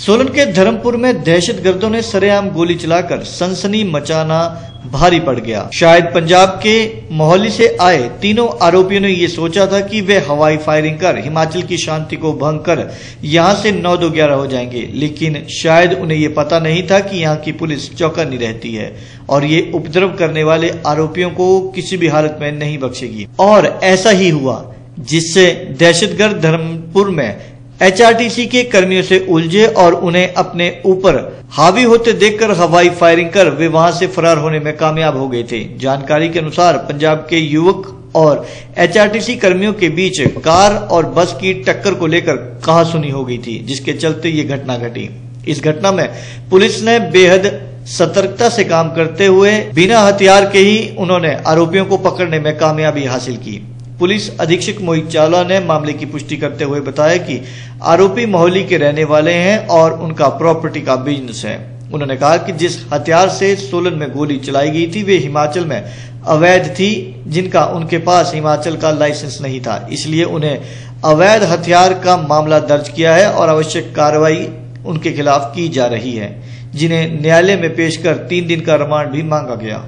सोलन के धर्मपुर में दहशत गर्दों ने सरेआम गोली चलाकर सनसनी मचाना भारी पड़ गया। शायद पंजाब के मोहाली से आए तीनों आरोपियों ने ये सोचा था कि वे हवाई फायरिंग कर हिमाचल की शांति को भंग कर यहाँ से नौ दो ग्यारह हो जाएँगे, लेकिन शायद उन्हें ये पता नहीं था कि यहाँ की पुलिस चौकन्नी रहती है और ये उपद्रव करने वाले आरोपियों को किसी भी हालत में नहीं बख्शेगी। और ऐसा ही हुआ, जिससे दहशतगर्द धर्मपुर में एचआरटीसी के कर्मियों से उलझे और उन्हें अपने ऊपर हावी होते देखकर हवाई फायरिंग कर वे वहाँ से फरार होने में कामयाब हो गए थे। जानकारी के अनुसार पंजाब के युवक और एचआरटीसी कर्मियों के बीच कार और बस की टक्कर को लेकर कहा सुनी हो गई थी, जिसके चलते ये घटना घटी। इस घटना में पुलिस ने बेहद सतर्कता से काम करते हुए बिना हथियार के ही उन्होंने आरोपियों को पकड़ने में कामयाबी हासिल की। पुलिस अधीक्षक मोहित चावला ने मामले की पुष्टि करते हुए बताया कि आरोपी मोहली के रहने वाले हैं और उनका प्रॉपर्टी का बिज़नेस है। उन्होंने कहा कि जिस हथियार से सोलन में गोली चलाई गई थी, वे हिमाचल में अवैध थी, जिनका उनके पास हिमाचल का लाइसेंस नहीं था। इसलिए उन्हें अवैध हथियार का मामला दर्ज किया है और आवश्यक कार्रवाई उनके खिलाफ की जा रही है, जिन्हें न्यायालय में पेश कर तीन दिन का रिमांड भी मांगा गया।